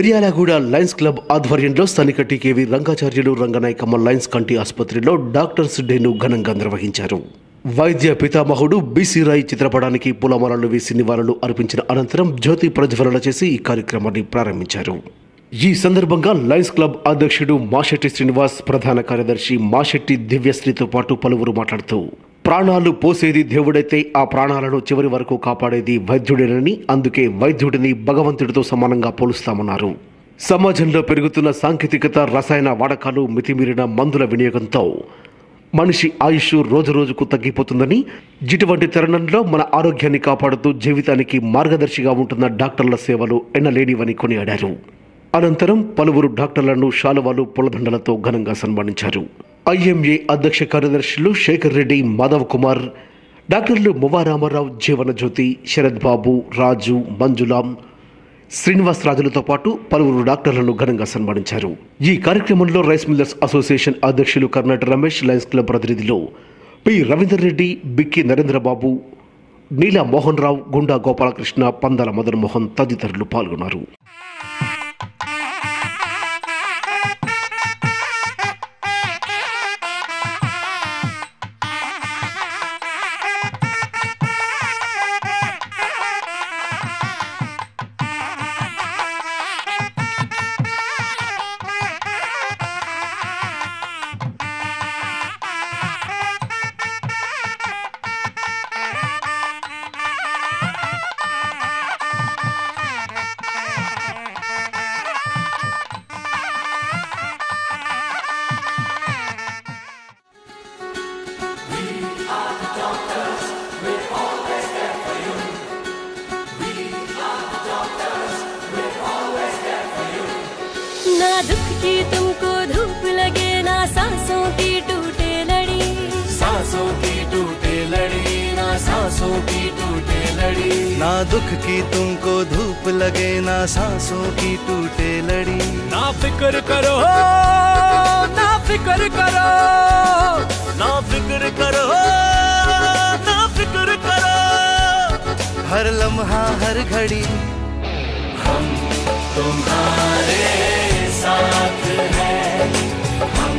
Miryalaguda Lions club ఆధ్వర్యంలో స్థానిక TKV Rangacharyulu Ranganayakamma Lions కంటి ఆసుపత్రిలో డాక్టర్స్ డేను ఘనంగా నిర్వహించారు. వైద్య పితామహుడు బీసీ రాయ్ చిత్రపటానికి పూలమాలలు వేసి నివాళులు అర్పించిన అనంతరం జ్యోతి ప్రజ్వలన చేసి ఈ కార్యక్రమాన్ని ప్రారంభించారు. ఈ సందర్భంగా లయన్స్ క్లబ్ అధ్యక్షుడు మాషెట్టి శ్రీనివాస్ ప్రధాన కార్యదర్శి మాషెట్టి దివ్యశ్రీతో పాటు పలువురు మాట్లాడుతూ ప్రాణాలు పోసేది దేవుడైతే ఆ ప్రాణాలను చివరి వరకు కాపాడేది వైద్యుడేనని అందుకే వైద్యుడిని భగవంతుడితో సమానంగా పోలుస్తామన్నారు. సమాజంలో పెరుగుతున్న సాంకేతికత రసాయన వాడకాలు మితిమీరిన మందుల వినియోగంతో మనిషి ఆయుష్ రోజు రోజుకు తగ్గిపోతుందని ఇటువంటి తరుణంలో మన ఆరోగ్యాన్ని కాపాడుతూ జీవితానికి మార్గదర్శిగా ఉంటున్న డాక్టర్ల సేవలు ఎన్నలేనివని కొనియాడారు. అనంతరం పలువురు డాక్టర్లను శాలువాలు పులదండలతో ఘనంగా సన్మానించారు. ఐఎంఏ అధ్యక్ష కార్యదర్శులు శేఖర్ రెడ్డి మాధవ్ కుమార్ డాక్టర్లు మువారామారావు జీవనజ్యోతి శరత్ బాబు రాజు మంజులాం శ్రీనివాస్ రాజులతో పాటు పలువురు డాక్టర్లను ఘనంగా సన్మానించారు. ఈ కార్యక్రమంలో రైస్ మిల్లర్స్ అసోసియేషన్ అధ్యక్షులు కర్ణాట రమేష్ లయన్స్ క్లబ్ ప్రతినిధులు పి. రవీందర్ రెడ్డి బిక్కి నరేంద్రబాబు నీలా మోహన్ రావు గుండా గోపాలకృష్ణ పందాల మదన్ మోహన్ తదితరులు పాల్గొన్నారు. सांसों की टूटे लड़ी। सांसों की टूटे लड़ी ना सांसों की टूटे लड़ी। ना दुख की तुमको धूप लगे ना सांसों की टूटे लड़ी। ना फ़िक्र करो ना फ़िक्र करो ना फ़िक्र करो ना फ़िक्र करो। हर लम्हा हर घड़ी। हम तुम्हारे साथ है हम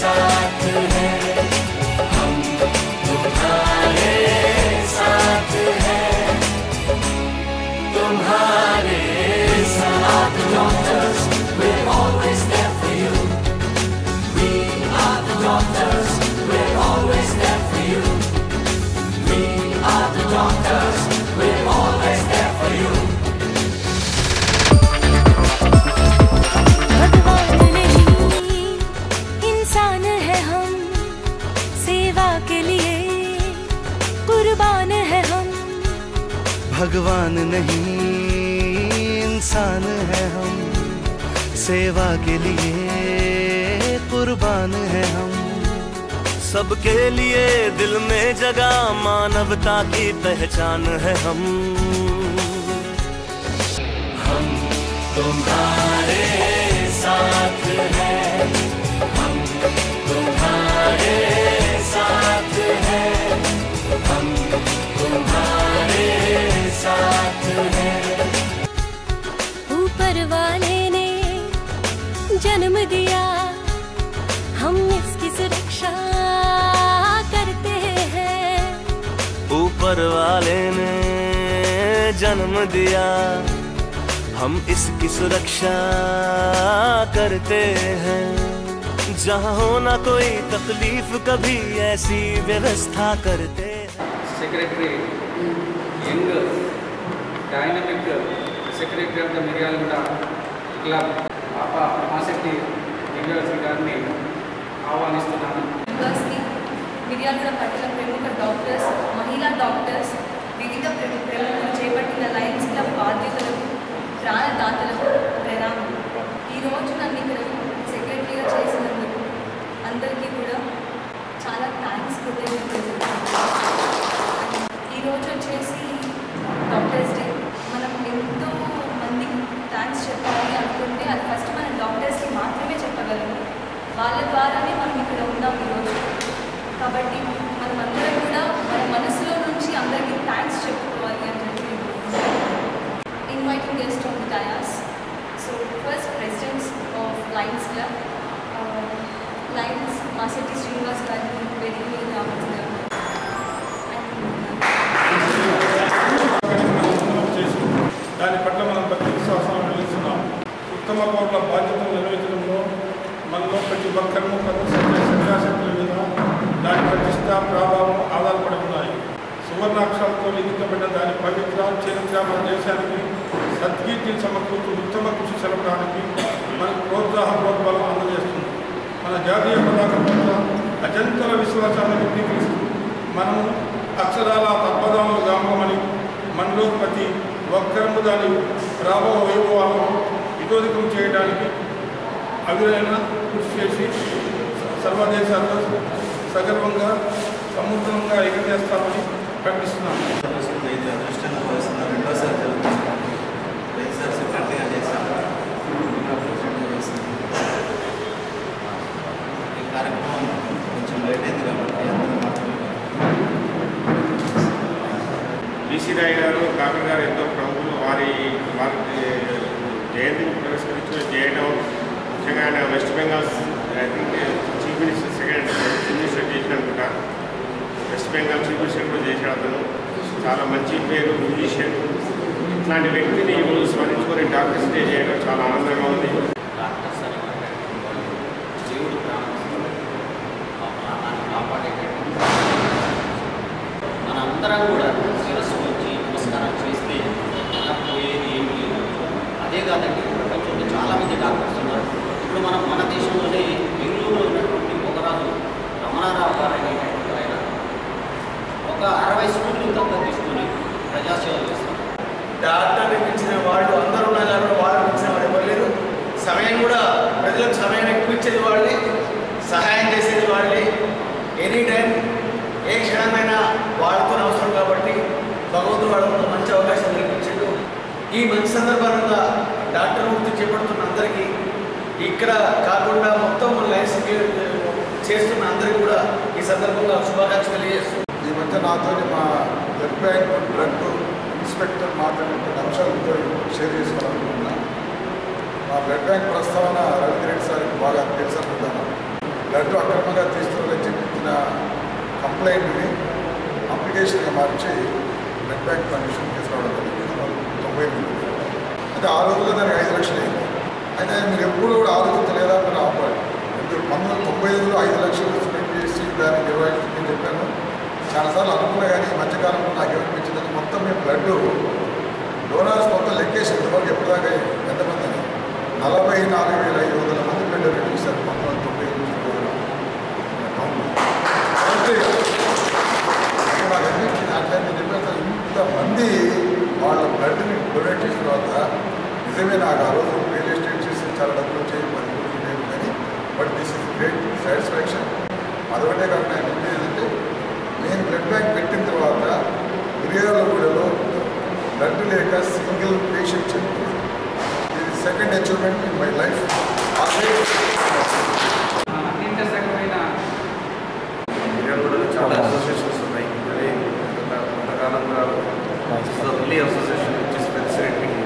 साथ है। सेवा के लिए कुर्बान है हम। सबके लिए दिल में जगा मानवता की पहचान है हम। हम तुम्हारे साथ हैं। जन्म दिया हम इसकी सुरक्षा करते हैं। ऊपर वाले ने जन्म दिया हम इसकी सुरक्षा करते हैं। जहाँ हो ना कोई तकलीफ़ कभी ऐसी व्यवस्था करते secretary secretary of the club पापा పాప ఆసక్తి గారిని ఆహ్వానిస్తున్నాను. మెంబర్స్కి మిర్యాలగూడ పట్టణ ప్రముఖ డాక్టర్స్ మహిళా డాక్టర్స్ వివిధ ప్ర- ప్రముఖులు చేపట్టిన లయన్స్ క్లబ్ బాధ్యతలకు ప్రాణదాతలకు ప్రణామం. ఈరోజు నన్ను ఇక్కడ సెక్రటరీగా చేసినందుకు అందరికీ కూడా చాలా థ్యాంక్స్ కృతజ్ఞతలు. guest on the dais. So first president of Lions Club, uh, Lions Masati Srinivas Garu, very Ramathanam. దాని పట్ల మనం ప్రతి విశ్వాసం నిలుస్తున్నాం ఉత్తమ పౌరుల బాధ్యతలు నిర్వహించడంలో మనలో ప్రతి ఒక్కరూ కథ సత్య మీద దాని ప్రతిష్ట ప్రభావం ఆధారపడి ఉన్నాయి సువర్ణాక్షరాలతో లిఖితమైన దాని పవిత్ర చరిత్ర మన దేశానికి సద్కీర్తిని సమకూర్చు ఉత్తమ కృషి సెలపడానికి మనకు ప్రోత్సాహ ప్రోద్బలం అందజేస్తుంది. మన జాతీయ పతాకం పట్ల అజంతల విశ్వాసాన్ని వ్యక్తీకరిస్తూ మనము అక్షరాల తప్పదాములు గామని మనలో ప్రతి ఒక్కరము దాని రాబో వైభవాలను విరోధకం చేయడానికి అవిరైన కృషి చేసి సర్వదేశాల్లో సగర్వంగా సముద్రంగా ఎగిరేస్తామని ప్రకటిస్తున్నాం అదృష్టంగా రెండోసారి జరుగుతుంది వైఎస్ఆర్ సెక్రటరీగా చేశాను ఇంకా ప్రెసిడెంట్గా చేశాను ఈ కార్యక్రమం కొంచెం లేట్ అయింది కాబట్టి అందరూ మాత్రమే బీసీ రాయ్ గారు కాకర్ గారు ఎంతో ప్రముఖులు వారి వారి జయంతిని పురస్కరించి చేయడం ముఖ్యంగా ఆయన West Bengal I think chief minister second chief minister చేసిన అనుకుంటా వెస్ట్ బెంగాల్ కూడా చేశాడు అతను చాలా మంచి పేరు మ్యూజిషియన్ ఇట్లాంటి వ్యక్తిని ఈరోజు స్మరించుకొని డాక్టర్స్ డే చేయడం చాలా ఆనందంగా ఉంది. మనందరం కూడా డాక్టర్ ఇచ్చిన వాళ్ళు అందరూ ఉన్నారు కాబట్టి వాళ్ళు ఇచ్చిన వాడు ఇవ్వలేదు సమయం కూడా ప్రజలకు సమయం ఎక్కువ ఇచ్చేది వాళ్ళని సహాయం చేసేది వాళ్ళే. ఎనీ టైం ఏ క్షణమైనా వాళ్ళతో అవసరం కాబట్టి భగవంతుడు వాళ్ళకు మంచి అవకాశం కల్పించాడు. ఈ మంచి సందర్భంగా డాక్టర్ వృత్తి చేపడుతున్న అందరికీ ఇక్కడ కాకుండా మొత్తం లైఫ్ చేస్తున్న అందరికీ కూడా ఈ సందర్భంగా శుభాకాంక్షలు తెలియజేస్తుంది ఈ మధ్య నాతో మా బ్లడ్ బ్యాంక్ బ్లడ్ ఇన్స్పెక్టర్ మాట్లాడిన అంశాలు మీతో షేర్ చేసుకోవాలనుకుంటున్నా. మా బ్లడ్ బ్యాంక్ ప్రస్తావన రవీంద్ర రెడ్డి సార్కి బాగా తెలుసు అనుకుంటాను బ్లడ్ అక్రమంగా తీస్తున్నారని చెప్పిన కంప్లైంట్ని అప్లికేషన్గా మార్చి బ్లడ్ బ్యాంక్ పర్మిషన్ తీసుకోవడం జరిగింది. తొంభై ఎనిమిది అయితే ఆ రోజుల్లో దానికి ఐదు లక్షలు అయింది. అయితే మీరు ఎప్పుడు కూడా ఆలోచించలేదా? మీరు ఆపాలి మీరు పంతొమ్మిది తొంభై ఐదులో ఐదు లక్షలు స్పెండ్ చేసి దాన్ని నిర్వహించమని చెప్పాను. చాలాసార్లు అనుకున్నా కానీ ఈ మధ్యకాలంలో నాకు ఏమనిపించిందంటే మొత్తం మేము బ్లడ్ డోనర్స్ మొత్తం లెక్కేసి ఇంతవరకు ఎప్పటిదాకా ఎంతమంది? అని నలభై నాలుగు వేల ఐదు వందల మంది బ్లడ్ డొనేట్ చేశారు. పంతొమ్మిది తొంభై ఎనిమిది నుంచి ఇప్పటి వరకు. అంటే నాకు అనిపించింది అంటే నేను ఇంతమంది వాళ్ళ బ్లడ్ని డొనేట్ చేసిన తర్వాత నిజమే నాకు ఆ రోజు రియల్ ఎస్టేట్ చేసి చాలా డబ్బులు వచ్చాయి పది కోట్లు కానీ but this is great satisfaction అదొకటే కాకుండా ఆయన చెప్పేది ఏంటంటే నేను బ్లడ్ బ్యాంక్ పెట్టిన తర్వాత మిర్యాలగూడలో బ్లడ్ లేక సింగిల్ పేషెంట్ చనిపోయింది ఇది second achievement in my life చాలా అసోసియేషన్స్ ఉన్నాయి. కొంతకాలంగా association which is facilitating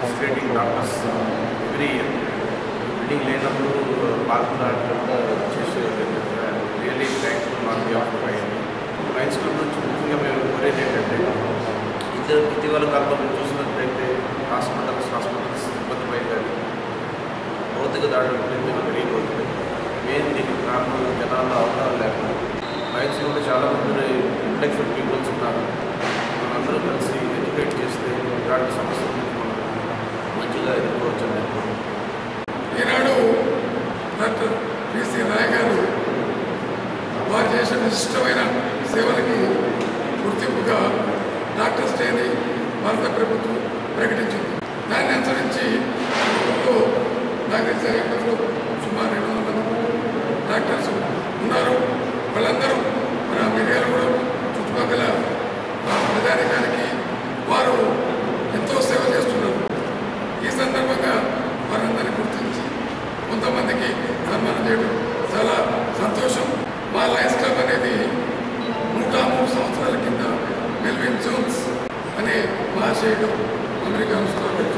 facilitating doctors every year building లేనప్పుడు పార్కులు ఆడుకుంటూ చేసే really thankful not be of అయ్యింది లయన్స్ క్లబ్ నుంచి ముఖ్యంగా మేము ఏంటంటే ఇద్దరు ఇటీవల కాలంలో మేము చూసినట్లయితే హాస్పిటల్స్ హాస్పిటల్స్ ఇబ్బంది పోయిందని భౌతిక దాడులు పెరిగిన పెరిగిపోతుంది మెయిన్ దీనికి కారణం జనాల్లో అవగాహన లేకుండా. చాలా మంది ఇంటెలెక్చువల్ పీపుల్స్ ఉన్నారు. మనందరూ కలిసి ఎడ్యుకేట్ చేస్తే ఇలాంటి సమస్యల నుంచి మనం మంచిగా ఎదుర్కోవచ్చు. ఈనాడు డాక్టర్ పిసి రాయ్ గారు వారు చేసిన విశిష్టమైన సేవలకి గుర్తింపుగా డాక్టర్స్ డేని భారత ప్రభుత్వం ప్రకటించింది. దాన్ని అనుసరించి ప్రభుత్వంలో నాకు తెలిసిన సుమారు రెండు వందల డాక్టర్స్ 政府アメリカのスタッフ